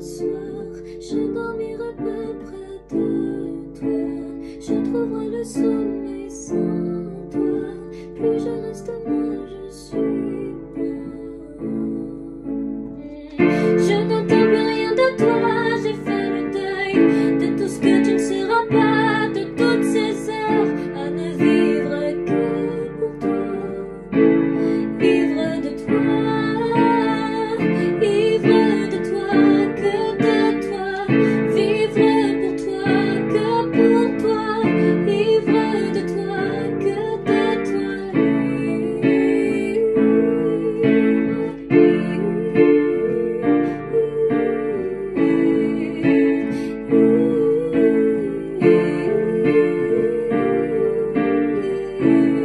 ce soir, je dormirai peu près de toi, je trouverai le soir. you.